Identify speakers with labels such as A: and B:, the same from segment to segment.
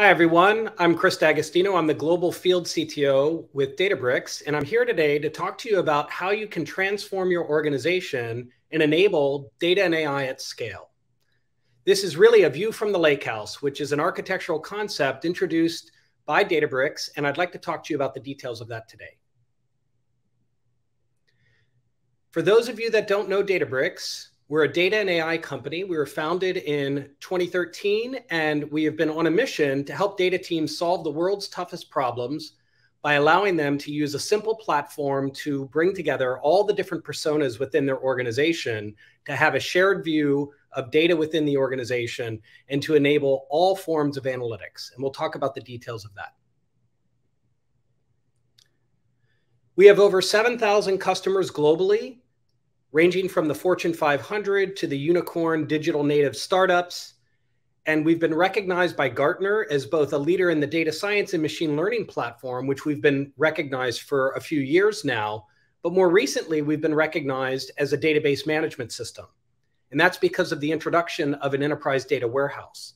A: Hi, everyone. I'm Chris D'Agostino. I'm the Global Field CTO with Databricks, and I'm here today to talk to you about how you can transform your organization and enable data and AI at scale. This is really a view from the lakehouse, which is an architectural concept introduced by Databricks, and I'd like to talk to you about the details of that today. For those of you that don't know Databricks, we're a data and AI company. We were founded in 2013, and we have been on a mission to help data teams solve the world's toughest problems by allowing them to use a simple platform to bring together all the different personas within their organization to have a shared view of data within the organization and to enable all forms of analytics. And we'll talk about the details of that. We have over 7,000 customers globally ranging from the Fortune 500 to the unicorn digital native startups. And we've been recognized by Gartner as both a leader in the data science and machine learning platform, which we've been recognized for a few years now. But more recently, we've been recognized as a database management system. And that's because of the introduction of an enterprise data warehouse.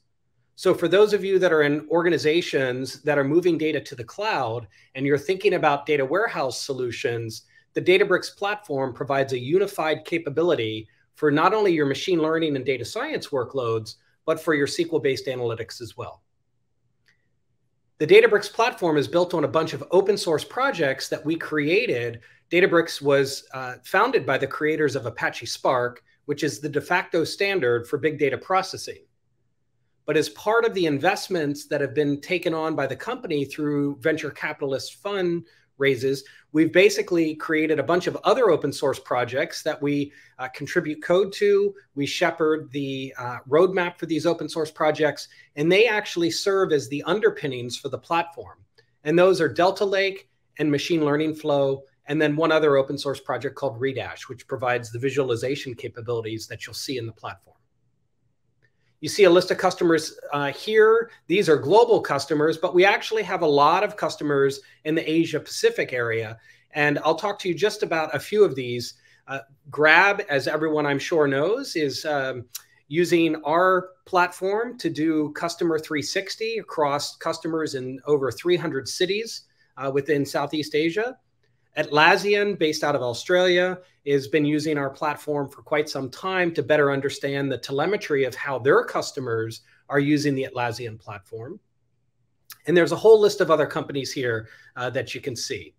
A: So, for those of you that are in organizations that are moving data to the cloud and you're thinking about data warehouse solutions, the Databricks platform provides a unified capability for not only your machine learning and data science workloads, but for your SQL based analytics as well. The Databricks platform is built on a bunch of open source projects that we created. Databricks was uh, founded by the creators of Apache Spark, which is the de facto standard for big data processing. But as part of the investments that have been taken on by the company through venture capitalist fund raises, we've basically created a bunch of other open source projects that we uh, contribute code to. We shepherd the uh, roadmap for these open source projects, and they actually serve as the underpinnings for the platform. And those are Delta Lake and Machine Learning Flow, and then one other open source project called Redash, which provides the visualization capabilities that you'll see in the platform. You see a list of customers uh, here. These are global customers, but we actually have a lot of customers in the Asia Pacific area. And I'll talk to you just about a few of these. Uh, Grab, as everyone I'm sure knows, is um, using our platform to do customer 360 across customers in over 300 cities uh, within Southeast Asia. Atlassian, based out of Australia, has been using our platform for quite some time to better understand the telemetry of how their customers are using the Atlassian platform. And there's a whole list of other companies here uh, that you can see.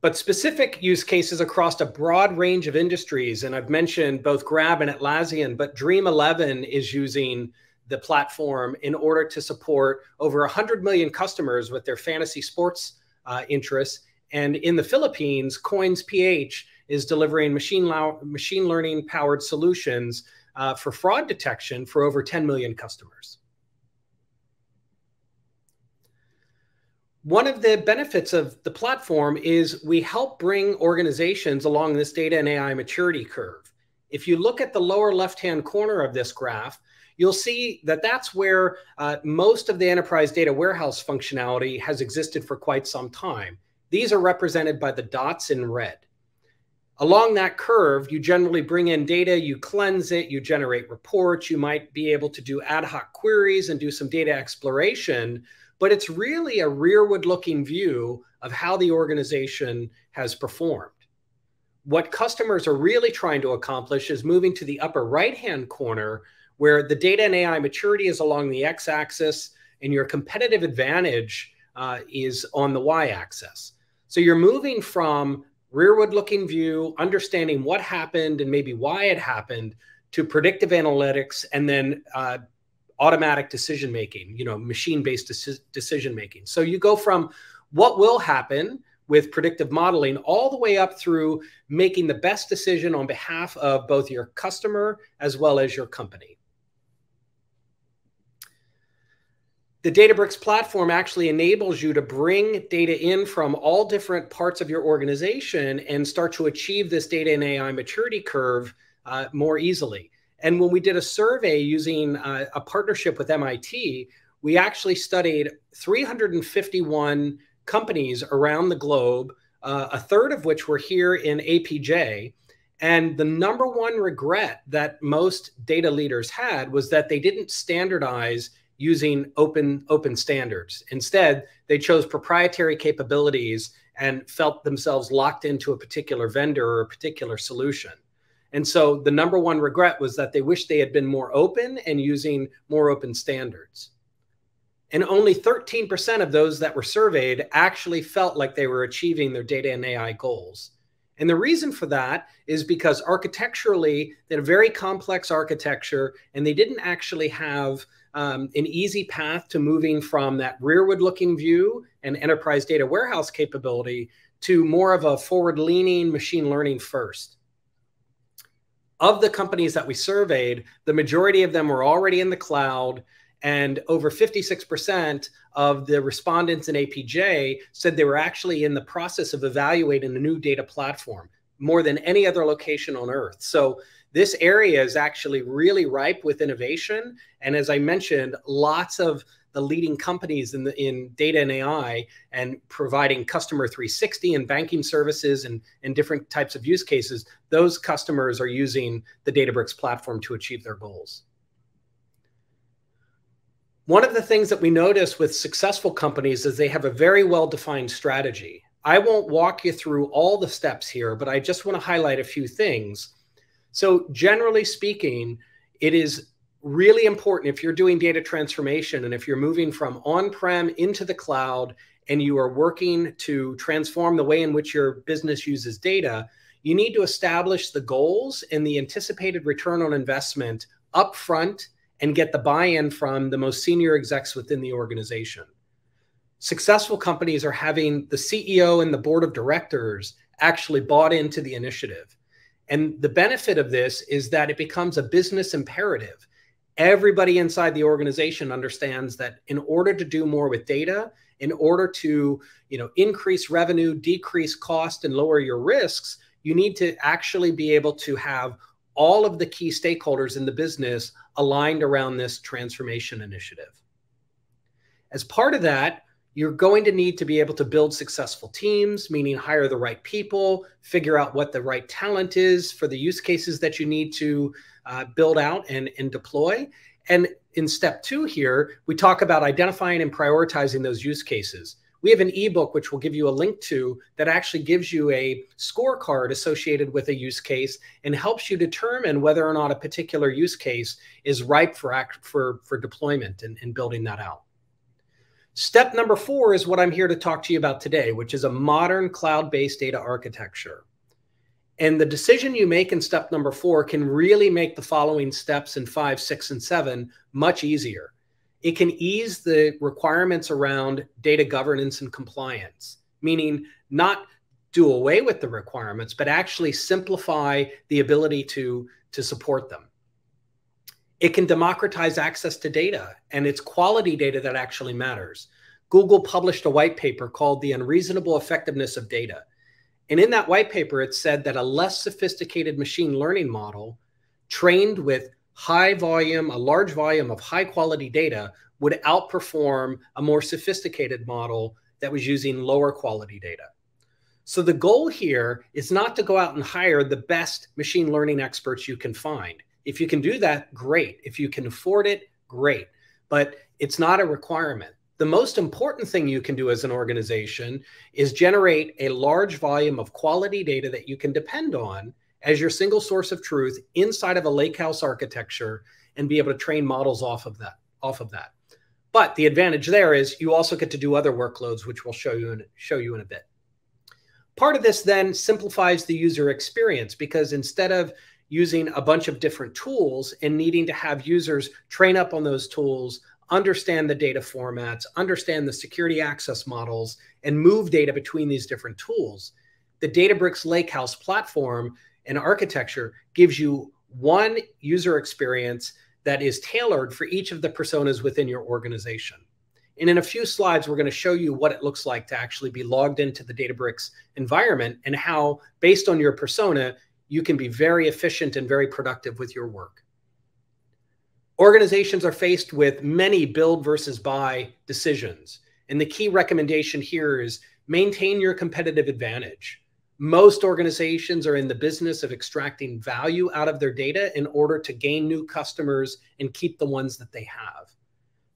A: But specific use cases across a broad range of industries, and I've mentioned both Grab and Atlassian, but Dream 11 is using the platform in order to support over 100 million customers with their fantasy sports uh, interests and in the Philippines, Coins PH is delivering machine, machine learning powered solutions uh, for fraud detection for over 10 million customers. One of the benefits of the platform is we help bring organizations along this data and AI maturity curve. If you look at the lower left-hand corner of this graph, you'll see that that's where uh, most of the enterprise data warehouse functionality has existed for quite some time. These are represented by the dots in red. Along that curve, you generally bring in data, you cleanse it, you generate reports, you might be able to do ad hoc queries and do some data exploration, but it's really a rearward looking view of how the organization has performed. What customers are really trying to accomplish is moving to the upper right hand corner where the data and AI maturity is along the x axis and your competitive advantage uh, is on the y axis. So you're moving from rearward looking view, understanding what happened and maybe why it happened, to predictive analytics and then uh, automatic decision making, you know, machine based deci decision making. So you go from what will happen with predictive modeling all the way up through making the best decision on behalf of both your customer as well as your company. The Databricks platform actually enables you to bring data in from all different parts of your organization and start to achieve this data and AI maturity curve uh, more easily. And when we did a survey using uh, a partnership with MIT, we actually studied 351 companies around the globe, uh, a third of which were here in APJ. And the number one regret that most data leaders had was that they didn't standardize using open open standards. Instead, they chose proprietary capabilities and felt themselves locked into a particular vendor or a particular solution. And so the number one regret was that they wished they had been more open and using more open standards. And only 13% of those that were surveyed actually felt like they were achieving their data and AI goals. And the reason for that is because architecturally, they had a very complex architecture and they didn't actually have um, an easy path to moving from that rearward looking view and enterprise data warehouse capability to more of a forward leaning machine learning first of the companies that we surveyed, the majority of them were already in the cloud. And over 56% of the respondents in APJ said they were actually in the process of evaluating a new data platform more than any other location on earth. So this area is actually really ripe with innovation. And as I mentioned, lots of the leading companies in the in data and AI and providing customer 360 and banking services and, and different types of use cases, those customers are using the Databricks platform to achieve their goals. One of the things that we notice with successful companies is they have a very well-defined strategy. I won't walk you through all the steps here, but I just want to highlight a few things. So generally speaking, it is really important if you're doing data transformation and if you're moving from on-prem into the cloud and you are working to transform the way in which your business uses data, you need to establish the goals and the anticipated return on investment upfront and get the buy-in from the most senior execs within the organization. Successful companies are having the CEO and the board of directors actually bought into the initiative. And the benefit of this is that it becomes a business imperative. Everybody inside the organization understands that in order to do more with data in order to you know increase revenue decrease cost and lower your risks you need to actually be able to have all of the key stakeholders in the business aligned around this transformation initiative. As part of that you're going to need to be able to build successful teams meaning hire the right people figure out what the right talent is for the use cases that you need to uh, build out and, and deploy. And in step two here, we talk about identifying and prioritizing those use cases. We have an ebook which we'll give you a link to that actually gives you a scorecard associated with a use case and helps you determine whether or not a particular use case is ripe for act, for, for deployment and, and building that out. Step number four is what I'm here to talk to you about today, which is a modern cloud-based data architecture. And the decision you make in step number four can really make the following steps in five, six, and seven much easier. It can ease the requirements around data governance and compliance, meaning not do away with the requirements, but actually simplify the ability to, to support them. It can democratize access to data, and it's quality data that actually matters. Google published a white paper called The Unreasonable Effectiveness of Data. And in that white paper, it said that a less sophisticated machine learning model trained with high volume, a large volume of high quality data would outperform a more sophisticated model that was using lower quality data. So the goal here is not to go out and hire the best machine learning experts you can find. If you can do that, great. If you can afford it, great. But it's not a requirement the most important thing you can do as an organization is generate a large volume of quality data that you can depend on as your single source of truth inside of a lakehouse architecture and be able to train models off of that off of that but the advantage there is you also get to do other workloads which we'll show you in, show you in a bit part of this then simplifies the user experience because instead of using a bunch of different tools and needing to have users train up on those tools understand the data formats, understand the security access models, and move data between these different tools. The Databricks Lakehouse platform and architecture gives you one user experience that is tailored for each of the personas within your organization. And in a few slides, we're going to show you what it looks like to actually be logged into the Databricks environment and how, based on your persona, you can be very efficient and very productive with your work. Organizations are faced with many build versus buy decisions. And the key recommendation here is maintain your competitive advantage. Most organizations are in the business of extracting value out of their data in order to gain new customers and keep the ones that they have.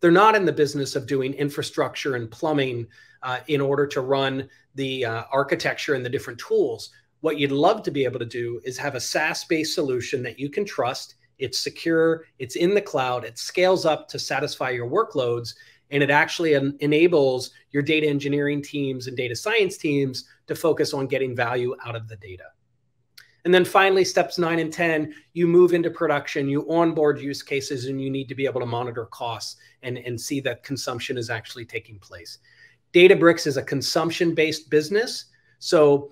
A: They're not in the business of doing infrastructure and plumbing uh, in order to run the uh, architecture and the different tools. What you'd love to be able to do is have a SaaS based solution that you can trust. It's secure, it's in the cloud, it scales up to satisfy your workloads, and it actually en enables your data engineering teams and data science teams to focus on getting value out of the data. And then finally, steps nine and 10, you move into production, you onboard use cases, and you need to be able to monitor costs and, and see that consumption is actually taking place. Databricks is a consumption based business. So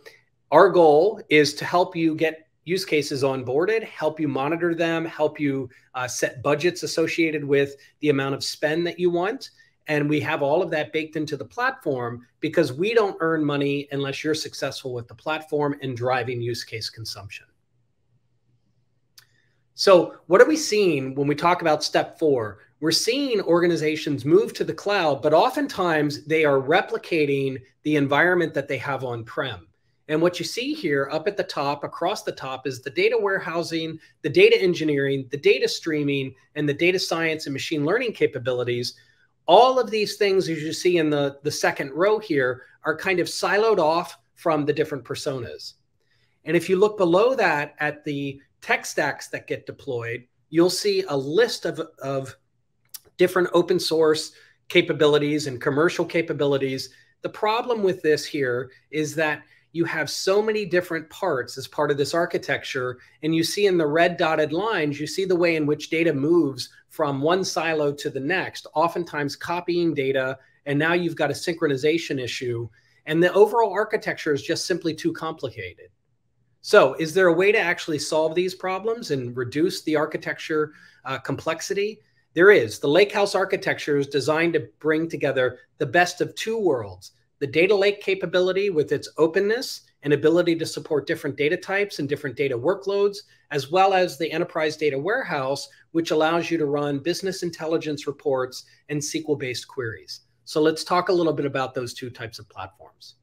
A: our goal is to help you get use cases onboarded, help you monitor them, help you uh, set budgets associated with the amount of spend that you want. And we have all of that baked into the platform because we don't earn money unless you're successful with the platform and driving use case consumption. So, what are we seeing when we talk about step four? We're seeing organizations move to the cloud, but oftentimes they are replicating the environment that they have on prem. And what you see here up at the top, across the top, is the data warehousing, the data engineering, the data streaming, and the data science and machine learning capabilities. All of these things, as you see in the, the second row here, are kind of siloed off from the different personas. And if you look below that at the tech stacks that get deployed, you'll see a list of, of different open source capabilities and commercial capabilities. The problem with this here is that you have so many different parts as part of this architecture. And you see in the red dotted lines, you see the way in which data moves from one silo to the next, oftentimes copying data. And now you've got a synchronization issue. And the overall architecture is just simply too complicated. So, is there a way to actually solve these problems and reduce the architecture uh, complexity? There is. The Lakehouse architecture is designed to bring together the best of two worlds the data lake capability with its openness and ability to support different data types and different data workloads, as well as the enterprise data warehouse, which allows you to run business intelligence reports and SQL based queries. So, let's talk a little bit about those two types of platforms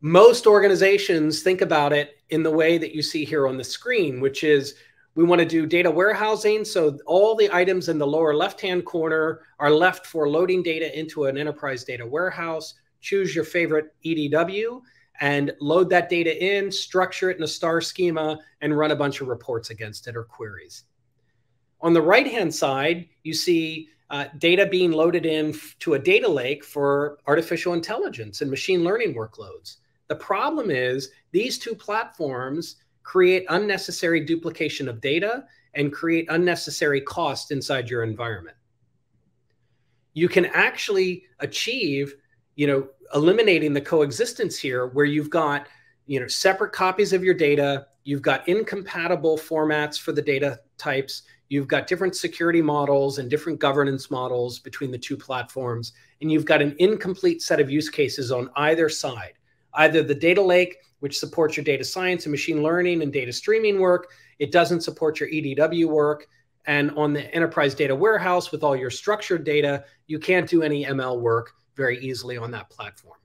A: most organizations think about it in the way that you see here on the screen, which is we want to do data warehousing. So all the items in the lower left-hand corner are left for loading data into an enterprise data warehouse. Choose your favorite EDW and load that data in, structure it in a star schema, and run a bunch of reports against it or queries. On the right-hand side, you see uh, data being loaded in to a data lake for artificial intelligence and machine learning workloads. The problem is these two platforms create unnecessary duplication of data and create unnecessary cost inside your environment. You can actually achieve, you know, eliminating the coexistence here where you've got, you know, separate copies of your data, you've got incompatible formats for the data types, you've got different security models and different governance models between the two platforms, and you've got an incomplete set of use cases on either side either the data lake, which supports your data science and machine learning and data streaming work, it doesn't support your EDW work. And on the enterprise data warehouse with all your structured data, you can't do any ML work very easily on that platform.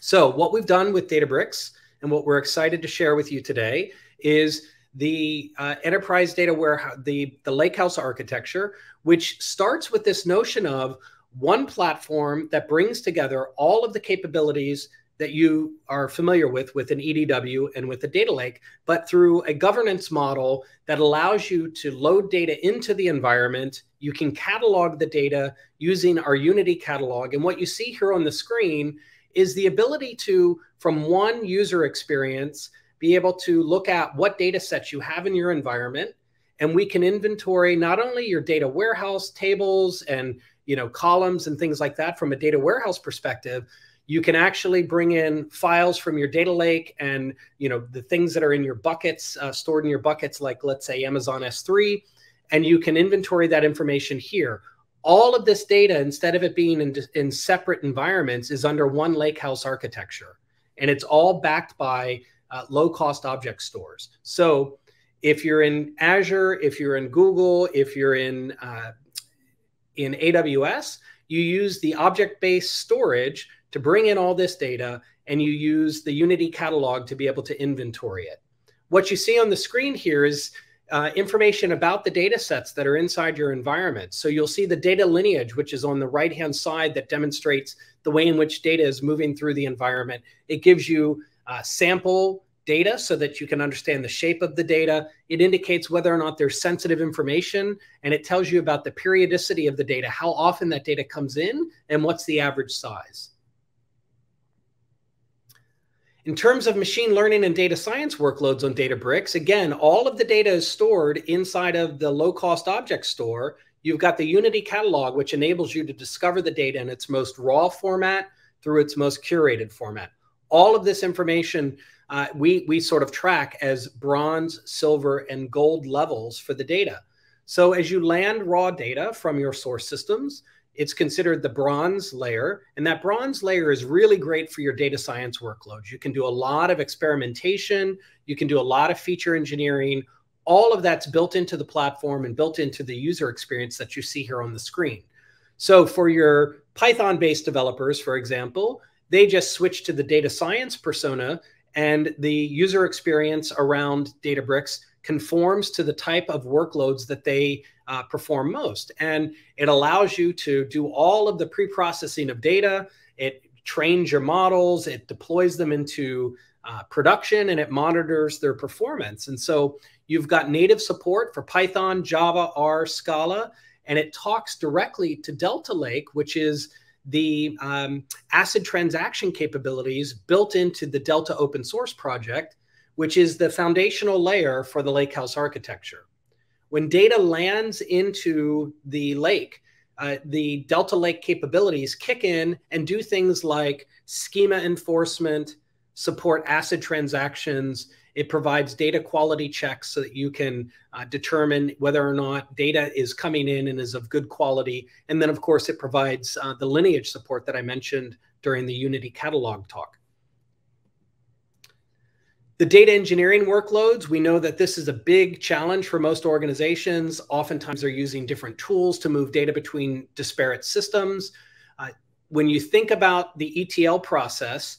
A: So, what we've done with Databricks and what we're excited to share with you today is the uh, enterprise data warehouse, the, the lakehouse architecture, which starts with this notion of one platform that brings together all of the capabilities that you are familiar with with an EDW and with a data lake, but through a governance model that allows you to load data into the environment. You can catalog the data using our Unity catalog. And what you see here on the screen is the ability to, from one user experience, be able to look at what data sets you have in your environment. And we can inventory not only your data warehouse tables and you know columns and things like that from a data warehouse perspective, you can actually bring in files from your data lake and you know the things that are in your buckets uh, stored in your buckets like let's say amazon s3 and you can inventory that information here. All of this data instead of it being in, in separate environments is under one lakehouse architecture and it's all backed by uh, low cost object stores. So if you're in azure if you're in google if you're in uh, in aws you use the object based storage to bring in all this data and you use the Unity catalog to be able to inventory it. What you see on the screen here is uh, information about the data sets that are inside your environment. So you'll see the data lineage, which is on the right hand side, that demonstrates the way in which data is moving through the environment. It gives you uh, sample data so that you can understand the shape of the data. It indicates whether or not there's sensitive information, and it tells you about the periodicity of the data, how often that data comes in, and what's the average size. In terms of machine learning and data science workloads on Databricks, again, all of the data is stored inside of the low cost object store. You've got the Unity catalog, which enables you to discover the data in its most raw format through its most curated format. All of this information uh, we, we sort of track as bronze, silver, and gold levels for the data. So as you land raw data from your source systems, it's considered the bronze layer. And that bronze layer is really great for your data science workloads. You can do a lot of experimentation, you can do a lot of feature engineering. All of that's built into the platform and built into the user experience that you see here on the screen. So for your Python based developers, for example, they just switch to the data science persona and the user experience around Databricks conforms to the type of workloads that they uh, perform most. And it allows you to do all of the pre processing of data. It trains your models, it deploys them into uh, production, and it monitors their performance. And so you've got native support for Python, Java, R, Scala, and it talks directly to Delta Lake, which is the um, ACID transaction capabilities built into the Delta open source project, which is the foundational layer for the Lakehouse architecture. When data lands into the lake, uh, the Delta Lake capabilities kick in and do things like schema enforcement, support ACID transactions, it provides data quality checks so that you can uh, determine whether or not data is coming in and is of good quality. And then, of course, it provides uh, the lineage support that I mentioned during the Unity catalog talk. The data engineering workloads, we know that this is a big challenge for most organizations. Oftentimes, they're using different tools to move data between disparate systems. Uh, when you think about the ETL process,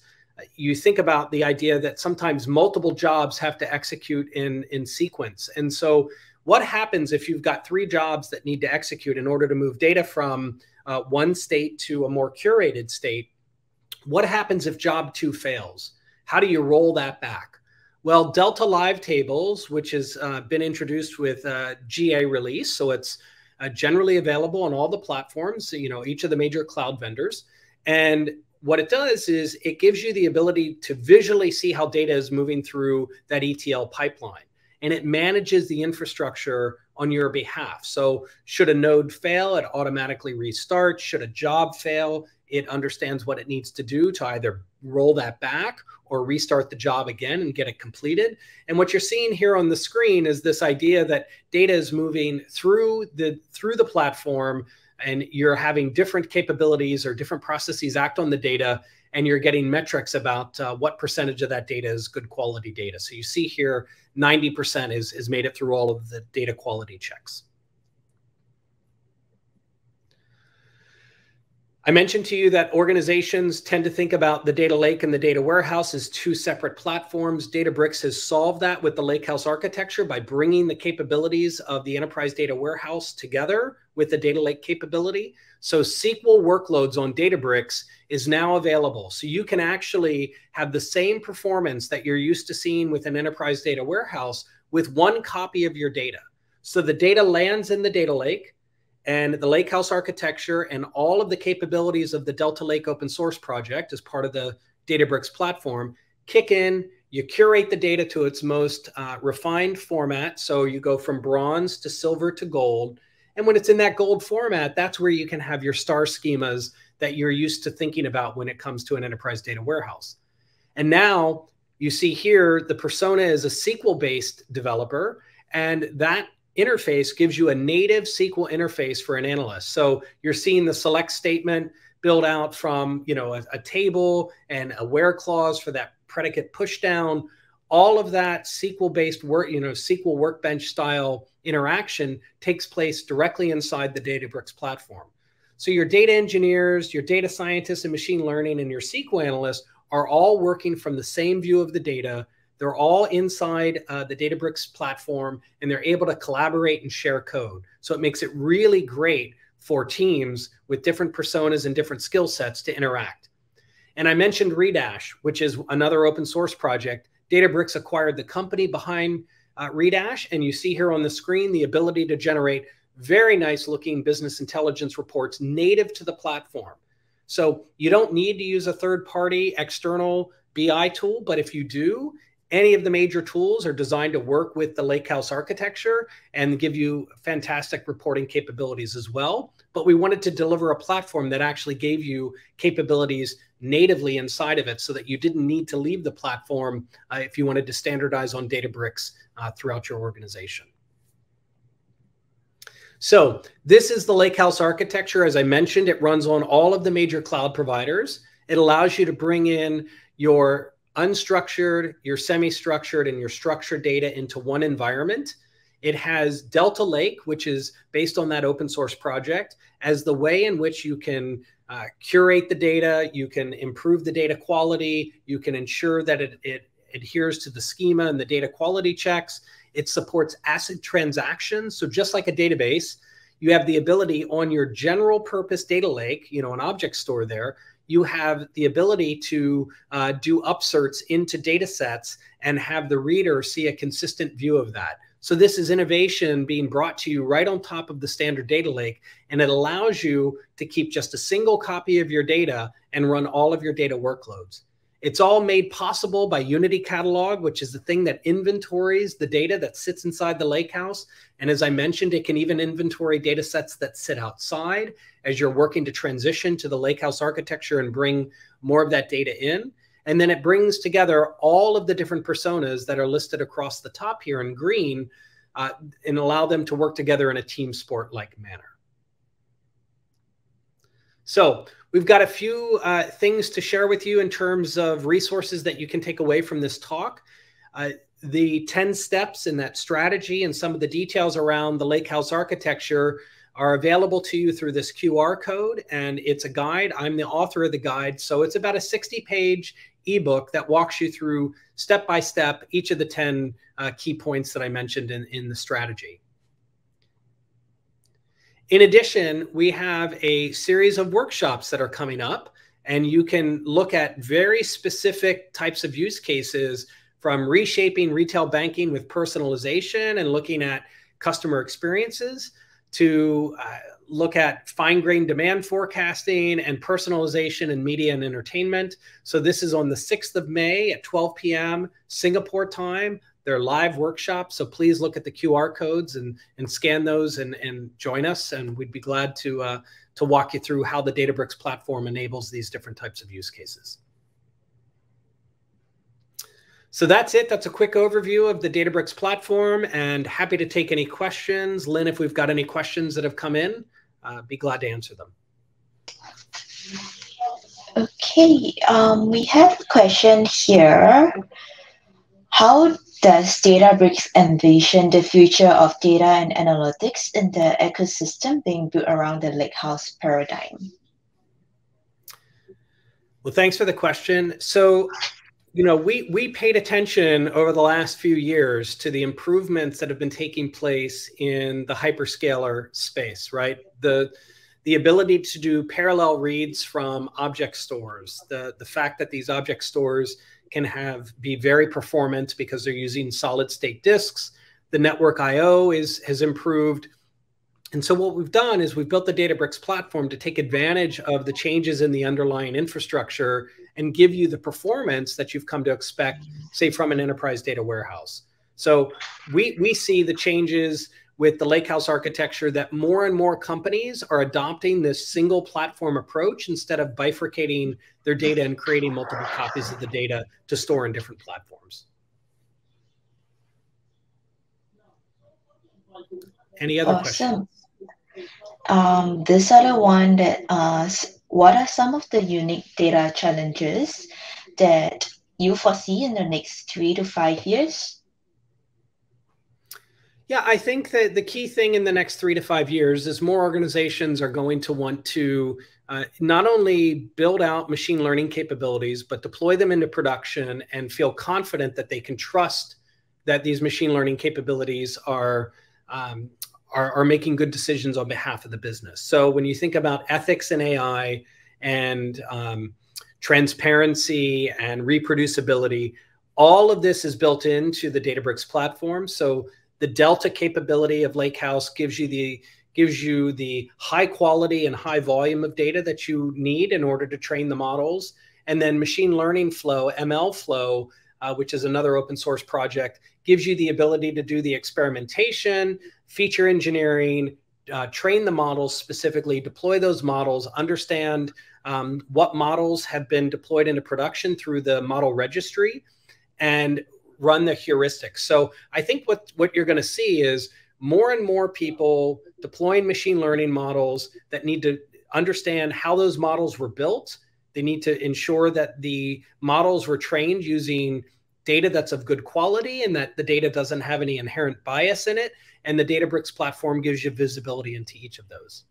A: you think about the idea that sometimes multiple jobs have to execute in in sequence and so what happens if you've got three jobs that need to execute in order to move data from uh, one state to a more curated state what happens if job two fails how do you roll that back well delta live tables which has uh, been introduced with uh, ga release so it's uh, generally available on all the platforms you know each of the major cloud vendors and what it does is it gives you the ability to visually see how data is moving through that ETL pipeline and it manages the infrastructure on your behalf. So, should a node fail, it automatically restarts. Should a job fail, it understands what it needs to do to either roll that back or restart the job again and get it completed. And what you're seeing here on the screen is this idea that data is moving through the through the platform and you're having different capabilities or different processes act on the data and you're getting metrics about uh, what percentage of that data is good quality data so you see here 90% is, is made it through all of the data quality checks I mentioned to you that organizations tend to think about the data lake and the data warehouse as two separate platforms. Databricks has solved that with the lakehouse architecture by bringing the capabilities of the enterprise data warehouse together with the data lake capability. So SQL workloads on Databricks is now available. So you can actually have the same performance that you're used to seeing with an enterprise data warehouse with one copy of your data. So the data lands in the data lake and the Lakehouse architecture and all of the capabilities of the Delta Lake open source project as part of the Databricks platform kick in. You curate the data to its most uh, refined format. So you go from bronze to silver to gold. And when it's in that gold format, that's where you can have your star schemas that you're used to thinking about when it comes to an enterprise data warehouse. And now you see here the persona is a SQL based developer. And that interface gives you a native SQL interface for an analyst. So you're seeing the select statement build out from you know a, a table and a where clause for that predicate pushdown. All of that SQL based work, you know, SQL workbench style interaction takes place directly inside the Databricks platform. So your data engineers, your data scientists and machine learning, and your SQL analysts are all working from the same view of the data They're all inside uh, the Databricks platform and they're able to collaborate and share code. So it makes it really great for teams with different personas and different skill sets to interact. And I mentioned Redash, which is another open source project. Databricks acquired the company behind uh, Redash, and you see here on the screen the ability to generate very nice looking business intelligence reports native to the platform. So you don't need to use a third party external BI tool, but if you do, any of the major tools are designed to work with the lakehouse architecture and give you fantastic reporting capabilities as well. But we wanted to deliver a platform that actually gave you capabilities natively inside of it so that you didn't need to leave the platform uh, if you wanted to standardize on Databricks uh, throughout your organization. So this is the Lakehouse architecture. As I mentioned, it runs on all of the major cloud providers. It allows you to bring in your unstructured, your semi-structured, and your structured data into one environment. It has Delta Lake, which is based on that open source project, as the way in which you can uh, curate the data, you can improve the data quality, you can ensure that it, it adheres to the schema and the data quality checks. It supports ACID transactions. So just like a database, you have the ability on your general purpose data lake, you know, an object store there, you have the ability to uh, do upserts into data sets and have the reader see a consistent view of that. So this is innovation being brought to you right on top of the standard data lake, and it allows you to keep just a single copy of your data and run all of your data workloads. It's all made possible by Unity Catalog, which is the thing that inventories the data that sits inside the lakehouse. And as I mentioned, it can even inventory data sets that sit outside as you're working to transition to the lakehouse architecture and bring more of that data in. And then it brings together all of the different personas that are listed across the top here in green uh, and allow them to work together in a team sport like manner. So we've got a few uh, things to share with you in terms of resources that you can take away from this talk. Uh, the 10 steps in that strategy and some of the details around the lake house architecture are available to you through this QR code and it's a guide. I'm the author of the guide. So it's about a 60 page ebook that walks you through step by step each of the 10 uh, key points that I mentioned in, in the strategy. In addition, we have a series of workshops that are coming up, and you can look at very specific types of use cases from reshaping retail banking with personalization and looking at customer experiences to uh, look at fine grained demand forecasting and personalization in media and entertainment. So, this is on the 6th of May at 12 p.m. Singapore time. They're live workshops, so please look at the QR codes and and scan those and and join us. And we'd be glad to uh, to walk you through how the Databricks platform enables these different types of use cases. So that's it. That's a quick overview of the Databricks platform and happy to take any questions. Lynn, if we've got any questions that have come in, uh, be glad to answer them.
B: Okay, um, we have a question here. How does Databricks envision the future of data and analytics in the ecosystem being built around the lakehouse paradigm?
A: Well, thanks for the question. So, you know, we we paid attention over the last few years to the improvements that have been taking place in the hyperscaler space, right? The the ability to do parallel reads from object stores, the the fact that these object stores can have be very performant because they're using solid state disks. The network IO is has improved. And so what we've done is we've built the Databricks platform to take advantage of the changes in the underlying infrastructure and give you the performance that you've come to expect, say, from an enterprise data warehouse. So we we see the changes with the lakehouse architecture that more and more companies are adopting this single platform approach instead of bifurcating their data and creating multiple copies of the data to store in different platforms. Any other awesome. questions?
B: Um, this other one that asks, what are some of the unique data challenges that you foresee in the next three to five years?
A: Yeah, I think that the key thing in the next three to five years is more organizations are going to want to uh, not only build out machine learning capabilities, but deploy them into production and feel confident that they can trust that these machine learning capabilities are, um, are, are making good decisions on behalf of the business. So when you think about ethics in AI and um, transparency and reproducibility, all of this is built into the Databricks platform. So the Delta capability of Lakehouse gives you the gives you the high quality and high volume of data that you need in order to train the models. And then machine learning flow, ML flow, uh, which is another open source project, gives you the ability to do the experimentation, feature engineering, uh, train the models specifically, deploy those models, understand um, what models have been deployed into production through the model registry, and run the heuristics. So I think what what you're going to see is more and more people deploying machine learning models that need to understand how those models were built. They need to ensure that the models were trained using data that's of good quality and that the data doesn't have any inherent bias in it. And the Databricks platform gives you visibility into each of those.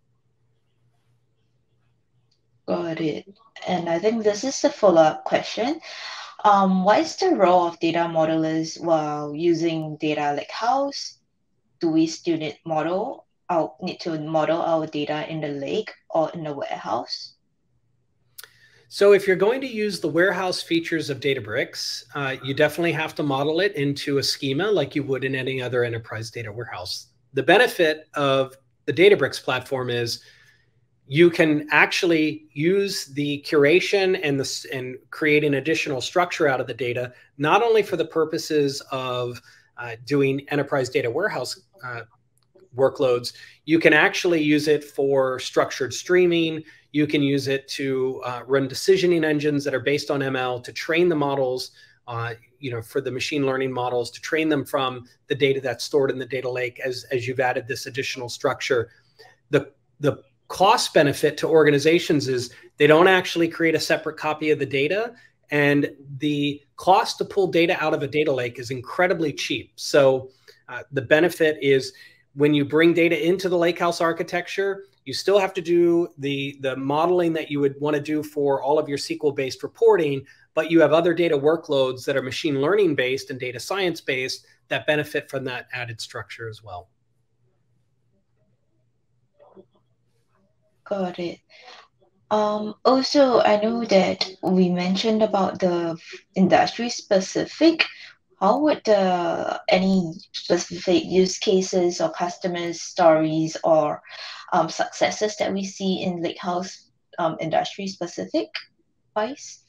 B: Got it. And I think this is a follow up question. Um, what is the role of data modelers while using data lakehouse? Do we still need model our, need to model our data in the lake or in the warehouse?
A: So if you're going to use the warehouse features of Databricks, uh, you definitely have to model it into a schema like you would in any other enterprise data warehouse. The benefit of the Databricks platform is you can actually use the curation and the and create an additional structure out of the data, not only for the purposes of uh, doing enterprise data warehouse uh, workloads, you can actually use it for structured streaming. You can use it to uh, run decisioning engines that are based on ML to train the models. Uh, you know, for the machine learning models to train them from the data that's stored in the data lake as, as you've added this additional structure. The, the cost benefit to organizations is they don't actually create a separate copy of the data and the cost to pull data out of a data lake is incredibly cheap. So uh, the benefit is when you bring data into the lakehouse architecture you still have to do the the modeling that you would want to do for all of your sql based reporting but you have other data workloads that are machine learning based and data science based that benefit from that added structure as well
B: Got it. Um, also, I know that we mentioned about the industry specific. How would the any specific use cases or customers stories or um, successes that we see in Lakehouse um, industry specific wise?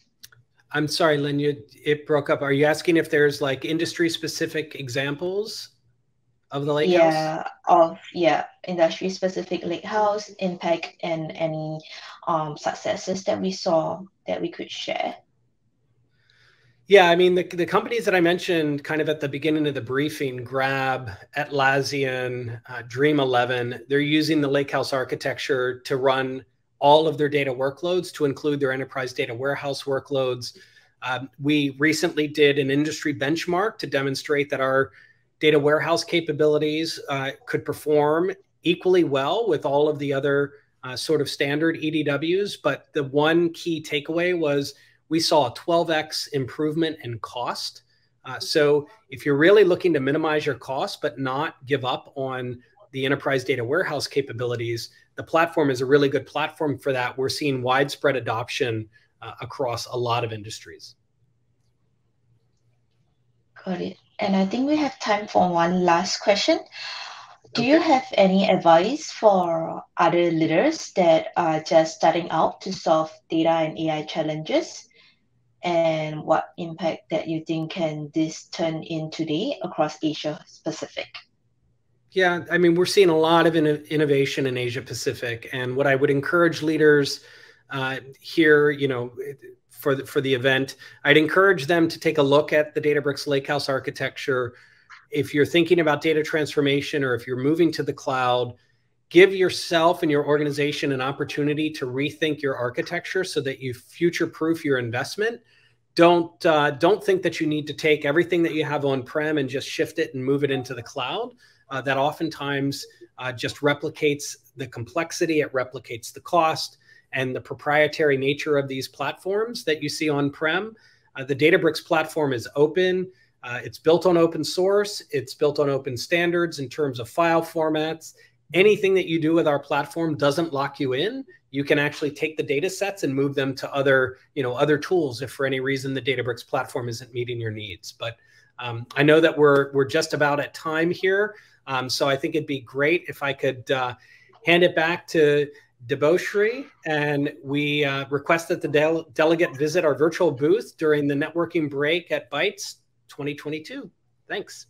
A: I'm sorry, Lynn, you, it broke up. Are you asking if there's like industry specific examples? Of the lake
B: yeah house? of yeah industry specific lake house impact and any um, successes that we saw that we could share
A: yeah, I mean, the, the companies that I mentioned kind of at the beginning of the briefing, Grab, Atlassian, uh, Dream 11, they're using the Lakehouse architecture to run all of their data workloads to include their enterprise data warehouse workloads. Um, we recently did an industry benchmark to demonstrate that our data warehouse capabilities uh, could perform equally well with all of the other uh, sort of standard EDWs. But the one key takeaway was we saw a 12x improvement in cost. Uh, so if you're really looking to minimize your cost but not give up on the enterprise data warehouse capabilities, the platform is a really good platform for that. We're seeing widespread adoption uh, across a lot of industries.
B: Got it. And I think we have time for one last question. Do okay. you have any advice for other leaders that are just starting out to solve data and AI challenges? And what impact that you think can this turn in today across Asia Pacific?
A: Yeah, I mean, we're seeing a lot of in- innovation in Asia Pacific, and what I would encourage leaders uh, here, you know, for the, for the event. I'd encourage them to take a look at the Databricks Lakehouse architecture. If you're thinking about data transformation or if you're moving to the cloud, give yourself and your organization an opportunity to rethink your architecture so that you future-proof your investment. Don't uh, don't think that you need to take everything that you have on prem and just shift it and move it into the cloud. Uh, that oftentimes uh, just replicates the complexity, it replicates the cost, and the proprietary nature of these platforms that you see on-prem. Uh, the Databricks platform is open. Uh, it's built on open source. It's built on open standards in terms of file formats. Anything that you do with our platform doesn't lock you in. You can actually take the data sets and move them to other, you know, other tools if for any reason the Databricks platform isn't meeting your needs. But um, I know that we're we're just about at time here, um, so I think it'd be great if I could uh, hand it back to Debashri, and we uh, request that the del delegate visit our virtual booth during the networking break at Bytes 2022. Thanks.